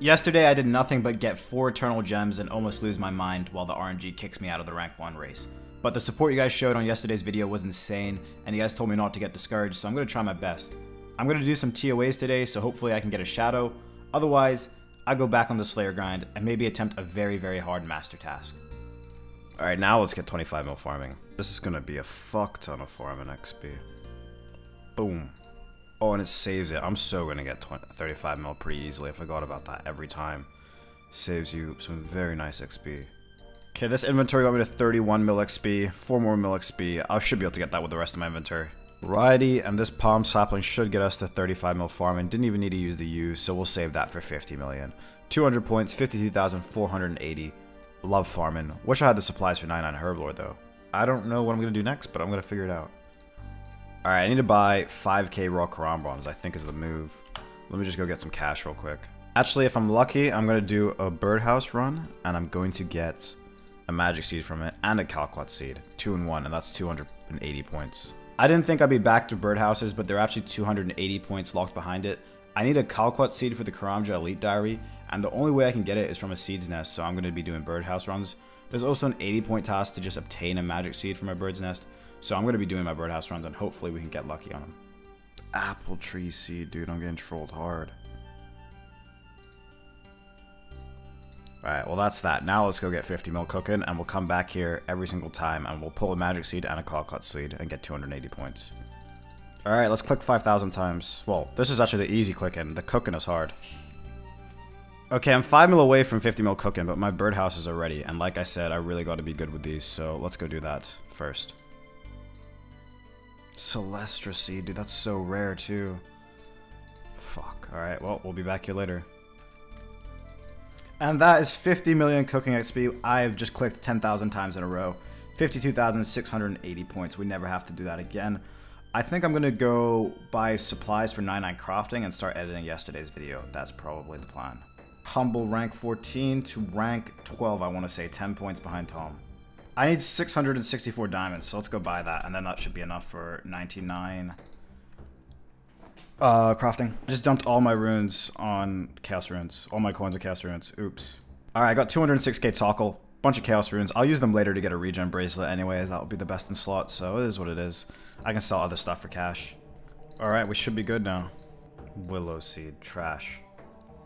Yesterday I did nothing but get 4 Eternal Gems and almost lose my mind while the RNG kicks me out of the rank 1 race. But the support you guys showed on yesterday's video was insane, and you guys told me not to get discouraged, so I'm going to try my best. I'm going to do some TOAs today, so hopefully I can get a Shadow. Otherwise, I go back on the Slayer grind and maybe attempt a very, very hard Master Task. Alright, now let's get 25 mil farming. This is going to be a fuck ton of farming XP. Boom. Oh, and it saves it. I'm so going to get 20, 35 mil pretty easily. I forgot about that every time. Saves you some very nice XP. Okay, this inventory got me to 31 mil XP, 4 more mil XP. I should be able to get that with the rest of my inventory. Variety and this palm sapling should get us to 35 mil farm and didn't even need to use the U, so we'll save that for 50 million. 200 points, 52,480. Love farming. Wish I had the supplies for 99 Herblore though. I don't know what I'm going to do next, but I'm going to figure it out. Alright, I need to buy 5k raw bombs, I think is the move. Let me just go get some cash real quick. Actually, if I'm lucky, I'm going to do a birdhouse run, and I'm going to get a magic seed from it, and a Calquat seed. Two in one, and that's 280 points. I didn't think I'd be back to birdhouses, but they're actually 280 points locked behind it. I need a Calquat seed for the Karamja Elite Diary, and the only way I can get it is from a seed's nest, so I'm going to be doing birdhouse runs. There's also an 80 point task to just obtain a magic seed from a bird's nest, so I'm going to be doing my birdhouse runs and hopefully we can get lucky on them. Apple tree seed, dude. I'm getting trolled hard. Alright, well that's that. Now let's go get 50 mil cooking and we'll come back here every single time and we'll pull a magic seed and a Calquat seed and get 280 points. Alright, let's click 5,000 times. Well, this is actually the easy clicking. The cooking is hard. Okay, I'm 5 mil away from 50 mil cooking, but my birdhouses are ready. And like I said, I really got to be good with these, so let's go do that first. Celastrus seed, dude, that's so rare too. Fuck. Alright, well, we'll be back here later. And that is 50 million cooking XP. I've just clicked 10,000 times in a row. 52,680 points. We never have to do that again. I think I'm going to go buy supplies for 99 crafting and start editing yesterday's video. That's probably the plan. Humble rank 14 to rank 12, I want to say 10 points behind Tom. I need 664 diamonds, so let's go buy that, and then that should be enough for 99. Uh, crafting. I just dumped all my runes on Chaos Runes. All my coins are Chaos Runes. Oops. Alright, I got 206k Tokkul. Bunch of Chaos Runes. I'll use them later to get a regen bracelet anyways. That will be the best in slot, so it is what it is. I can sell other stuff for cash. Alright, we should be good now. Willow Seed. Trash.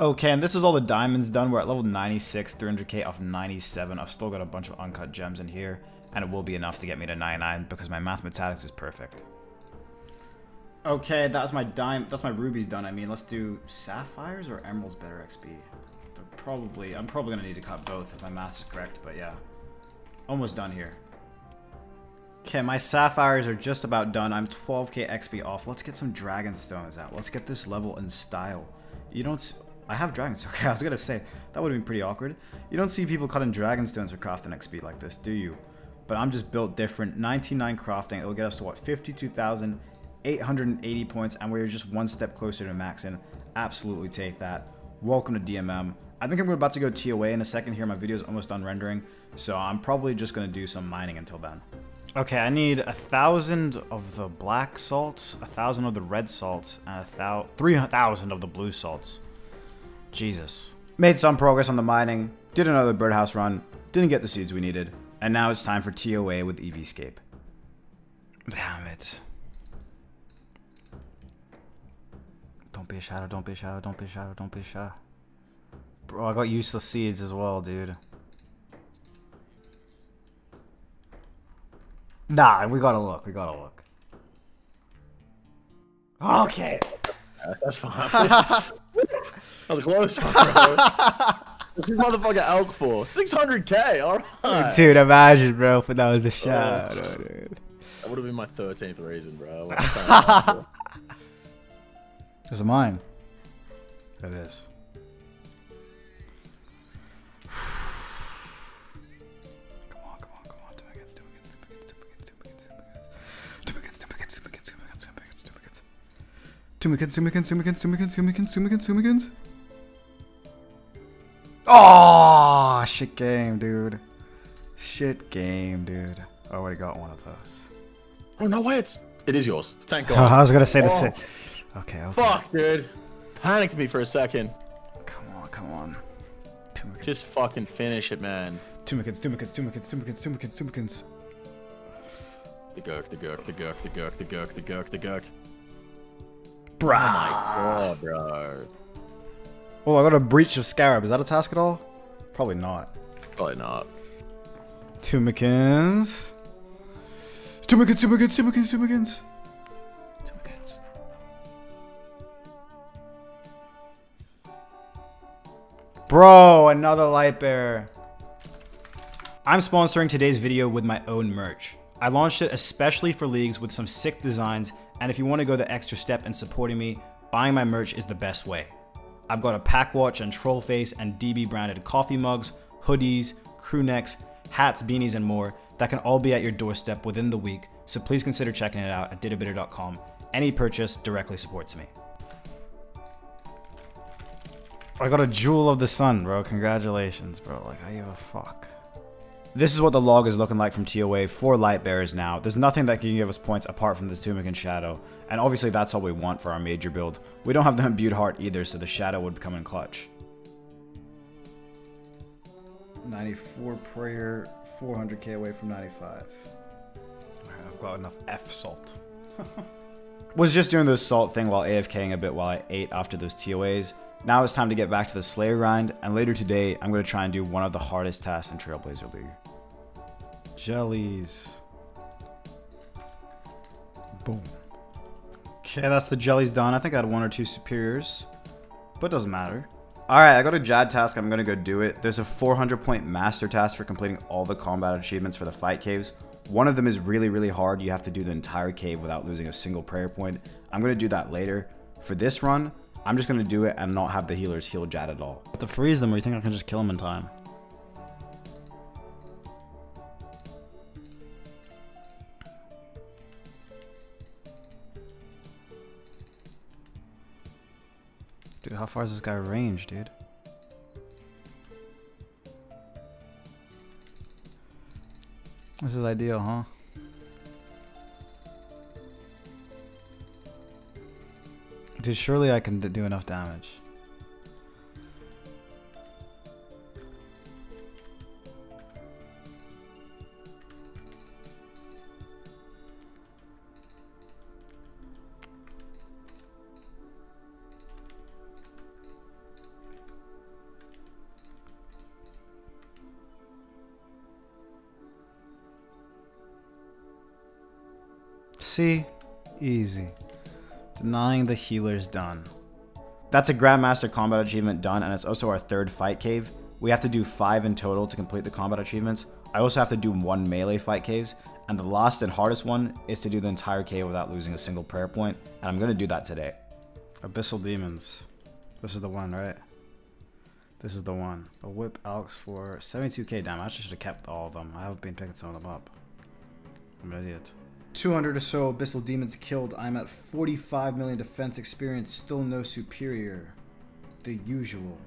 Okay, and this is all the diamonds done. We're at level 96, 300k off 97. I've still got a bunch of uncut gems in here, and it will be enough to get me to 99 because my mathematics is perfect. Okay, that's my dime. That's my rubies done. I mean, let's do sapphires or emeralds better XP. They're probably. I'm probably gonna need to cut both if my math is correct. But yeah, almost done here. Okay, my sapphires are just about done. I'm 12k XP off. Let's get some dragon stones out. Let's get this level in style. You don't. I have dragons. Okay, I was gonna say that would have been pretty awkward. You don't see people cutting dragon stones for crafting XP like this, do you? But I'm just built different. 99 crafting. It'll get us to what? 52,000. 880 points, and we're just one step closer to maxing. Absolutely take that. Welcome to DMM. I think I'm about to go TOA in a second here. My video is almost done rendering, so I'm probably just to do some mining until then. Okay, I need a thousand of the black salts, a thousand of the red salts, and a thou 3,000 of the blue salts. Jesus. Made some progress on the mining, did another birdhouse run, didn't get the seeds we needed, and now it's time for TOA with EVscape. Damn it. Don't be a shadow, don't be a shadow, don't be a shadow, don't be a shadow. Bro, I got useless seeds as well, dude. Nah, we gotta look, we gotta look. Okay. That's fine. that was a close one, bro. What's this motherfucker alch for? 600k, alright. Dude, imagine, bro, if that was the shadow, oh, dude. That would have been my 13th reason, bro. There's a mine. That is. Come on, come on, come on. Two against, two against, Oh, shit game, dude. Shit game, dude. Oh, I already got one of those. Oh no way! It's it is yours. Thank God. I was gonna say the same. Okay, okay. Fuck, dude. Panicked me for a second. Come on, come on. Just fucking finish it, man. Tumeken's, Tumeken's, Tumeken's, Tumeken's, Tumeken's, Tumeken's. The gurk, the gurk, the gurk, the gurk, the gurk, the gurk, the gurk. Bruh. Oh my god, bro. Oh, I got a Breach of Scarab. Is that a task at all? Probably not. Probably not. Tumeken's. Tumeken's, Tumeken's, Tumeken's, Tumeken's. Tumeken's. Bro, another light bearer. I'm sponsoring today's video with my own merch. I launched it especially for leagues with some sick designs, and if you want to go the extra step in supporting me, buying my merch is the best way. I've got a pack watch and troll face and DB branded coffee mugs, hoodies, crew necks, hats, beanies, and more that can all be at your doorstep within the week, so please consider checking it out at ditterbitter.com. Any purchase directly supports me. I got a Jewel of the Sun, bro. Congratulations, bro. Like, I give a fuck. This is what the log is looking like from TOA for light bearers now. There's nothing that can give us points apart from the Tumeken Shadow, and obviously that's all we want for our major build. We don't have the imbued heart either, so the Shadow would come in clutch. 94 prayer, 400k away from 95. I've got enough F salt. Was just doing the salt thing while AFKing a bit while I ate after those TOAs. Now it's time to get back to the Slayer grind, and later today, I'm going to try and do one of the hardest tasks in Trailblazer League. Jellies. Boom. Okay, that's the jellies done. I think I had one or two superiors, but doesn't matter. Alright, I got a Jad task. I'm going to go do it. There's a 400 point master task for completing all the combat achievements for the fight caves. One of them is really, really hard. You have to do the entire cave without losing a single prayer point. I'm going to do that later. For this run, I'm just gonna do it and not have the healers heal Jad at all. But to freeze them, or you think I can just kill them in time? Far is this guy range, dude? This is ideal, huh? Dude, surely I can do enough damage. Denying the healers done. That's a Grandmaster combat achievement done, and it's also our third fight cave. We have to do five in total to complete the combat achievements. I also have to do one melee fight caves, and the last and hardest one is to do the entire cave without losing a single prayer point, and I'm gonna do that today. Abyssal Demons. This is the one, right? This is the one. The whip alchs for 72k damage. I should have kept all of them. I have been picking some of them up. I'm an idiot. 200 or so Abyssal Demons killed. I'm at 45 million defense experience. Still no superior. The usual.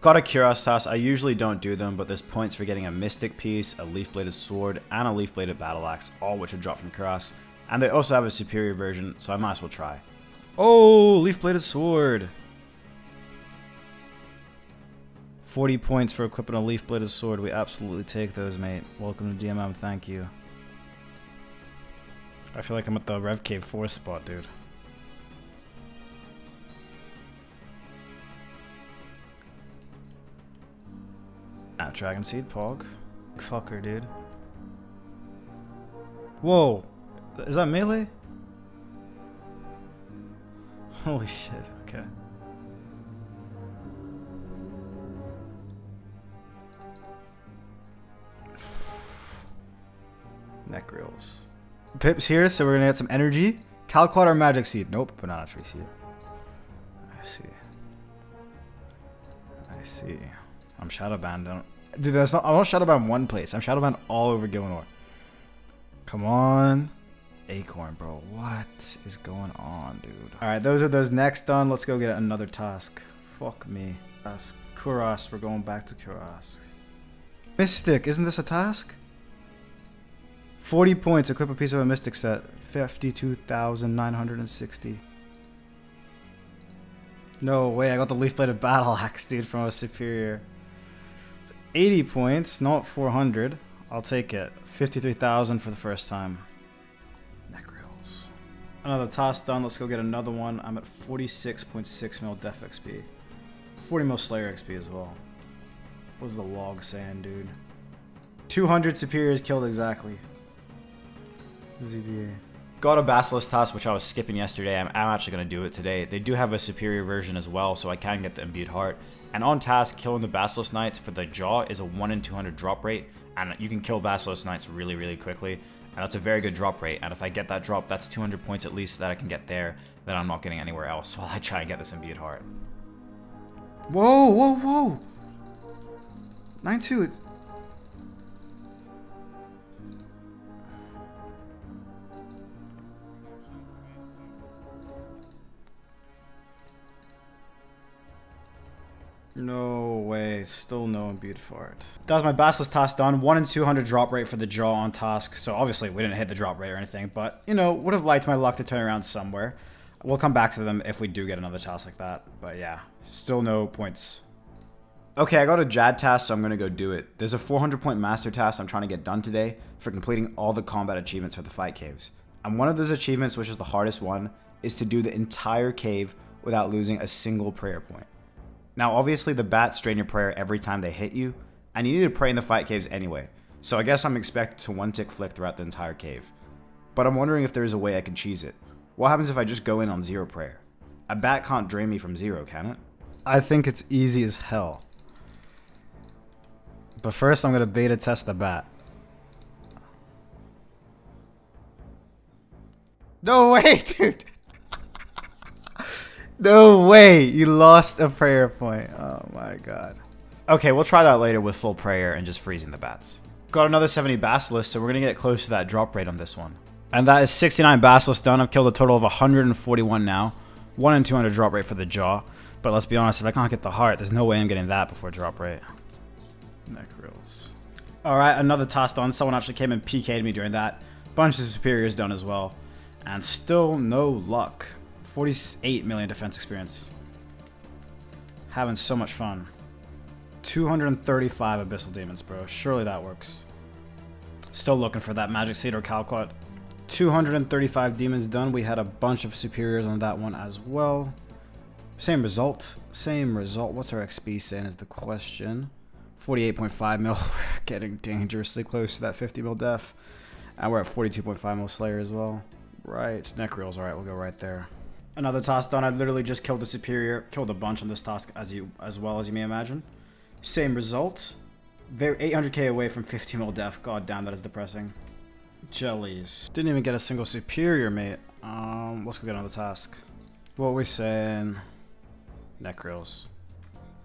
Got a Kurask task. I usually don't do them, but there's points for getting a Mystic Piece, a Leaf Bladed Sword, and a Leaf Bladed Battle Axe, all which are dropped from Kurask. And they also have a superior version, so I might as well try. Oh, Leaf Bladed Sword! 40 points for equipping a Leaf Bladed Sword. We absolutely take those, mate. Welcome to DMM, thank you. I feel like I'm at the Rev Cave 4 spot, dude. Ah, Dragon Seed, Pog. Fucker, dude. Whoa! Is that melee? Holy shit, okay. Nechryaels. Pip's here, so we're gonna get some energy. Calquat or Magic Seed? Nope, Banana Tree Seed. I see. I see. I'm Shadowbanned. Don't... Dude, that's not. I want Shadowban one place. I'm Shadowban all over Gielinor. Come on. Acorn, bro. What is going on, dude? Alright, those are those next done. Let's go get another task. Fuck me. Task. Kurask. We're going back to Kurask. Mystic. Isn't this a task? 40 points, equip a piece of a mystic set. 52,960. No way, I got the leaf bladed battle axe, dude, from a superior. 80 points, not 400. I'll take it. 53,000 for the first time. Nechryaels. Another task done. Let's go get another one. I'm at 46.6 mil def XP. 40 mil Slayer XP as well. What's the log saying, dude? 200 superiors killed exactly. ZBA. Got a Basilisk Tusk, which I was skipping yesterday. I'm, I'm actually going to do it today. They do have a superior version as well, so I can get the Imbued Heart. And on task, killing the Basilisk Knights for the Jaw is a 1 in 200 drop rate, and you can kill Basilisk Knights really, really quickly. And that's a very good drop rate, and if I get that drop, that's 200 points at least that I can get there that I'm not getting anywhere else while I try and get this Imbued Heart. Whoa, whoa, whoa! 9-2, No way, still no imbued for it. That was my Basilisk task done. 1 in 200 drop rate for the jaw on task. So obviously we didn't hit the drop rate or anything, but you know, would have liked my luck to turn around somewhere. We'll come back to them if we do get another task like that. But yeah, still no points. Okay, I got a Jad task, so I'm going to go do it. There's a 400 point master task I'm trying to get done today for completing all the combat achievements for the fight caves. And one of those achievements, which is the hardest one, is to do the entire cave without losing a single prayer point. Now, obviously, the bats drain your prayer every time they hit you, and you need to pray in the fight caves anyway, so I guess I'm expected to one tick flick throughout the entire cave. But I'm wondering if there's a way I can cheese it. What happens if I just go in on zero prayer? A bat can't drain me from zero, can it? I think it's easy as hell. But first, I'm to beta test the bat. No way, dude! No way! You lost a prayer point. Oh my god. Okay, we'll try that later with full prayer and just freezing the bats. Got another 70 Basilisk, so we're gonna get close to that drop rate on this one. And that is 69 Basilisk done. I've killed a total of 141 now. 1 in 200 drop rate for the jaw. But let's be honest, if I can't get the heart, there's no way I'm getting that before drop rate. Nechryaels. Alright, another task done. Someone actually came and PK'd me during that. Bunch of superiors done as well. And still no luck. 48 million defense experience. Having so much fun. 235 Abyssal Demons, bro. Surely that works. Still looking for that Magic Seed or Calquat. 235 demons done. We had a bunch of superiors on that one as well. Same result. Same result. What's our XP saying is the question. 48.5 mil. Getting dangerously close to that 50 mil def. And we're at 42.5 mil Slayer as well. Right. Nechryaels. Alright, we'll go right there. Another task done. I literally just killed the superior, killed a bunch on this task as you as well as you may imagine. Same result. Very 800k away from 50 mil def. God damn, that is depressing. Jellies. Didn't even get a single superior, mate. Um, let's go get another task. What are we saying? Nechryaels.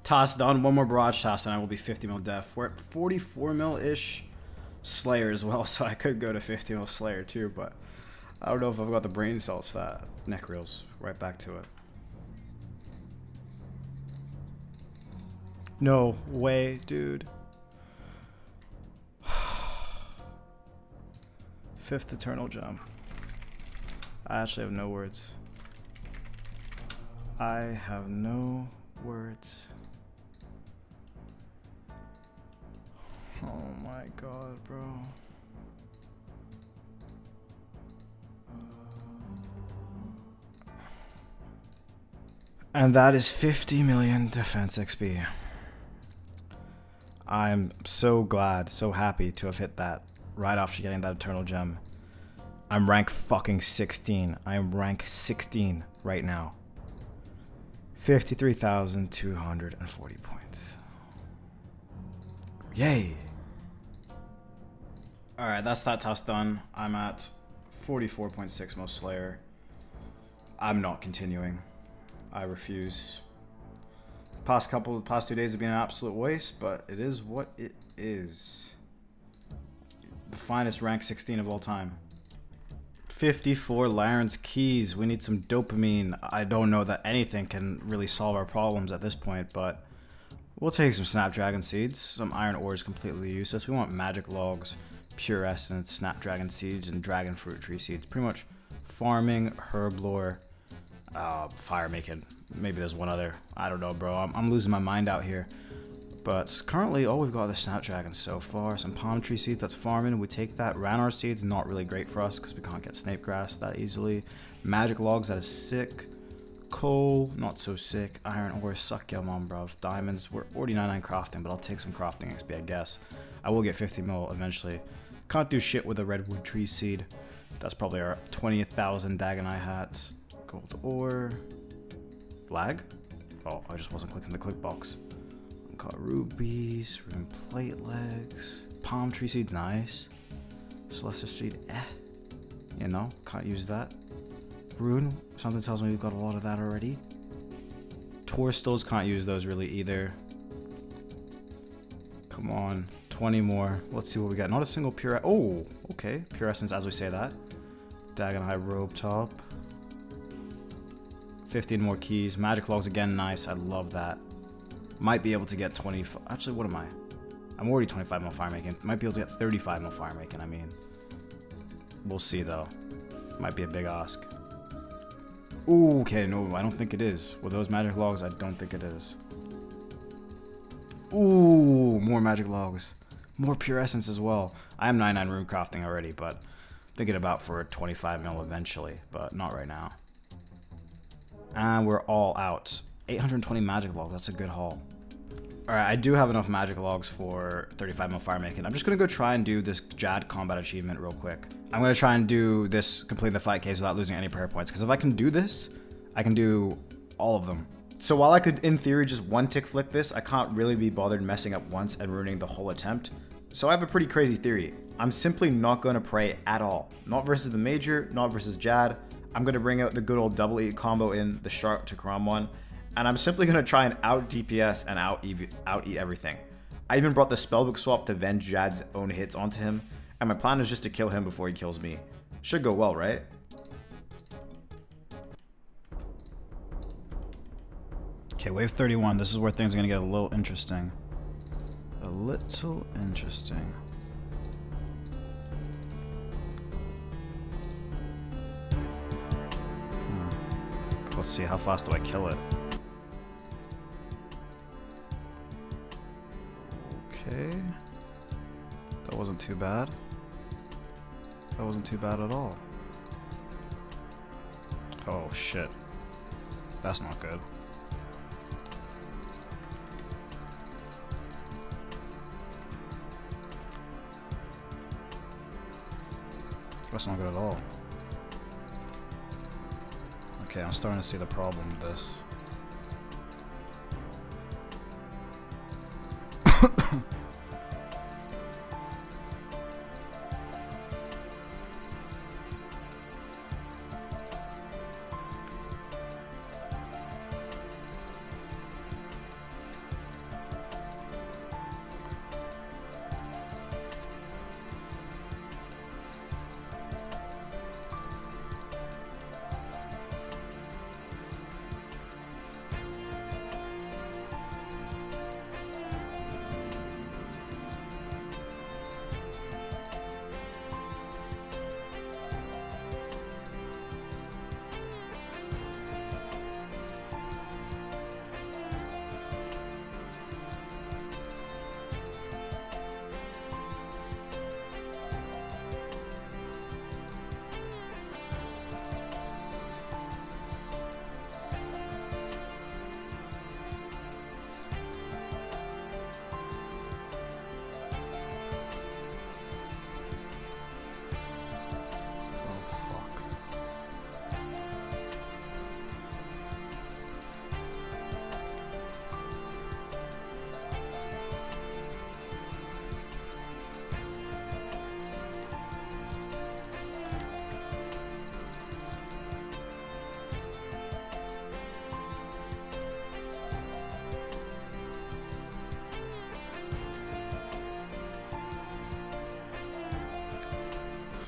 Task done. One more barrage task and I will be 50 mil def. We're at 44 mil-ish. Slayer as well, so I could go to 50 mil Slayer too, but I don't know if I've got the brain cells for that. Nechryaels, right back to it. No way, dude. Fifth Eternal Gem. I actually have no words. I have no words. Oh my god, bro. And that is 50 million defense XP. I'm so glad, so happy to have hit that right after getting that Eternal Gem. I'm rank fucking 16. I am rank 16 right now. 53,240 points. Yay! Alright, that's that task done. I'm at 44.6 most Slayer. I'm not continuing. I refuse. The Past couple, the past two days have been an absolute waste, but it is what it is. The finest rank 16 of all time. 54 Larran's Keys. We need some dopamine. I don't know that anything can really solve our problems at this point, but we'll take some Snapdragon Seeds. Some Iron Ore is completely useless. We want Magic Logs, Pure Essence, Snapdragon Seeds, and Dragon Fruit Tree Seeds. Pretty much farming, herblore, uh, fire making. Maybe there's one other. I don't know, bro. I'm, I'm losing my mind out here. But currently, all we've got is Snapdragon so far. Some palm tree seeds that's farming. We take that. Ranarr seeds, not really great for us because we can't get snake grass that easily. Magic logs, that is sick. Coal, not so sick. Iron ore, suck your mom, bruv. Diamonds, we're already 99 crafting, but I'll take some crafting XP, I guess. I will get 50 mil eventually. Can't do shit with a redwood tree seed. That's probably our 20,000 Dagon'hai hats. Gold ore. Lag? Oh, I just wasn't clicking the click box. Got rubies, rune plate legs, palm tree seeds, nice. Celestial seed, eh. You know, can't use that. Rune, something tells me we've got a lot of that already. Toadstools, can't use those really either. Come on, 20 more. Let's see what we got. Not a single pure. Oh, okay. Pure essence, as we say that. Dagon'hai robe top. 15 more keys. Magic logs again, nice. I love that. Might be able to get 20. Actually, what am I? I'm already 25 mil fire making. Might be able to get 35 mil fire making. I mean, we'll see though. Might be a big ask. Ooh, okay, no, I don't think it is. With those magic logs, I don't think it is. Ooh, more magic logs. More pure essence as well. I am 99 rune crafting already, but thinking about for 25 mil eventually, but not right now. And we're all out. 820 magic logs, that's a good haul. Alright, I do have enough magic logs for 35 mil fire making. I'm just gonna go try and do this Jad combat achievement real quick. I'm gonna try and do this, completing the fight case without losing any prayer points, because if I can do this, I can do all of them. So while I could, in theory, just one tick flick this, I can't really be bothered messing up once and ruining the whole attempt. So I have a pretty crazy theory. I'm simply not to pray at all. Not versus the Major, not versus Jad. I'm going to bring out the good old double E combo in the Shark to Karambwan. And I'm simply going to try and out DPS and out -E out eat everything. I even brought the spellbook swap to avenge Jad's own hits onto him. And my plan is just to kill him before he kills me. Should go well, right? Okay, wave 31. This is where things are going to get a little interesting. A little interesting. Let's see, how fast do I kill it? Okay. That wasn't too bad. That wasn't too bad at all. Oh shit. That's not good. That's not good at all. Okay, I'm starting to see the problem with this.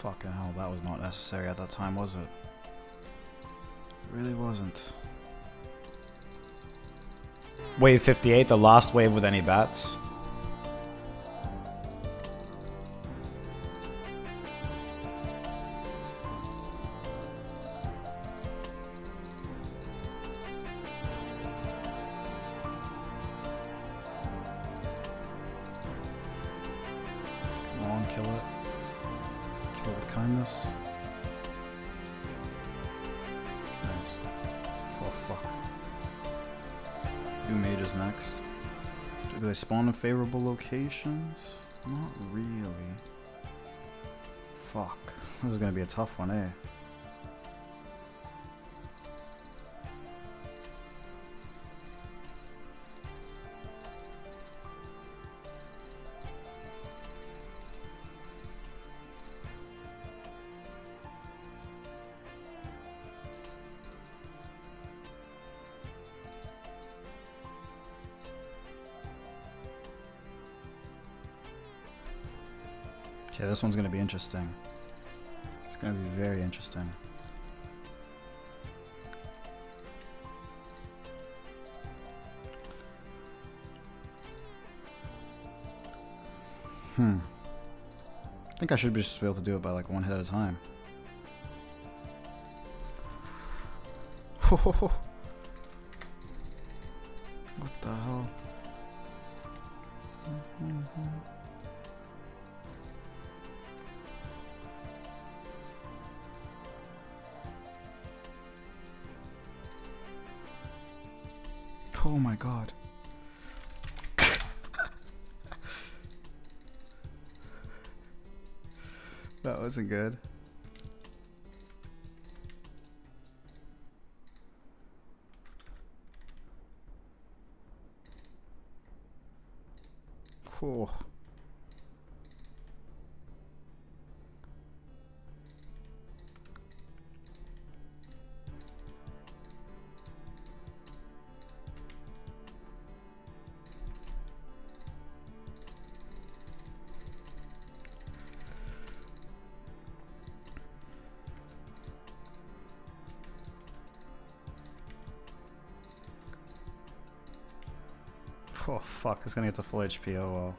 Fucking hell, that was not necessary at that time, was it? It really wasn't. Wave 58, the last wave with any bats. Favorable locations? Not really. Fuck. This is gonna be a tough one, eh? Okay, this one's gonna be interesting. It's gonna be very interesting. Hmm. I think I should just be able to do it by like one hit at a time. what the Oh my god. that wasn't good. Oh fuck, it's gonna get to full HP, oh well.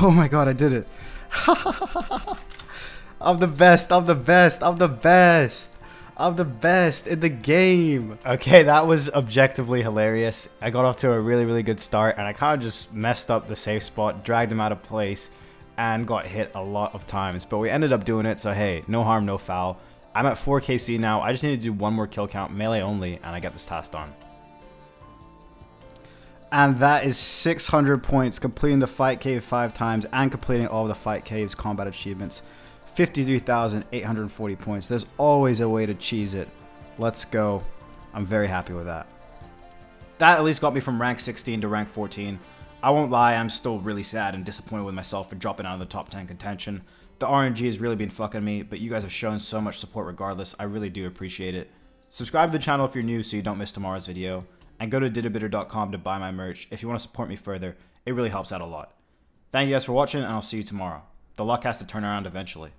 Oh my god, I did it. I'm the best, I'm the best, I'm the best. I'm the best in the game. Okay, that was objectively hilarious. I got off to a really, really good start and I kind of just messed up the safe spot, dragged him out of place, and got hit a lot of times. But we ended up doing it, so hey, no harm, no foul. I'm at 4 KC now. I just need to do one more kill count, melee only, and I get this task done. And that is 600 points, completing the fight cave five times and completing all of the fight caves combat achievements. 53,840 points. There's always a way to cheese it. Let's go. I'm very happy with that. That at least got me from rank 16 to rank 14. I won't lie, I'm still really sad and disappointed with myself for dropping out of the top 10 contention. The RNG has really been fucking me, but you guys have shown so much support regardless. I really do appreciate it. Subscribe to the channel if you're new so you don't miss tomorrow's video. And go to ditterbitter.com to buy my merch if you want to support me further. It really helps out a lot. Thank you guys for watching, and I'll see you tomorrow. The luck has to turn around eventually.